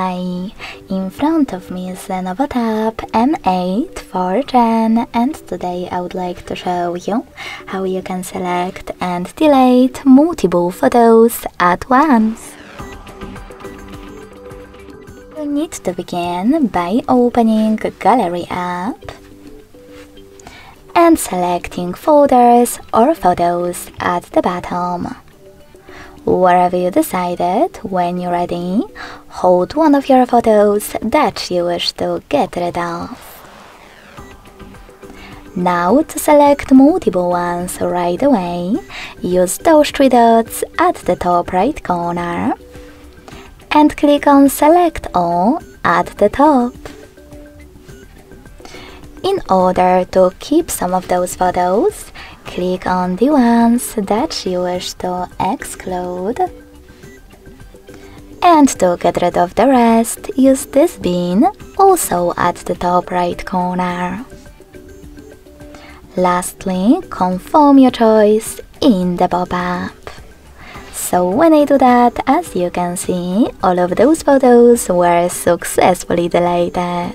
Hi! In front of me is Lenovo Tab M8 4th Gen and today I would like to show you how you can select and delete multiple photos at once. You need to begin by opening Gallery app and selecting folders or photos at the bottom. Wherever you decided, when you're ready, hold one of your photos that you wish to get rid of. Now to select multiple ones right away, use those three dots at the top right corner and click on select all at the top. In order to keep some of those photos, click on the ones that you wish to exclude. And to get rid of the rest, use this bin, also at the top right corner. Lastly, confirm your choice in the pop-up. So when I do that, as you can see, all of those photos were successfully deleted.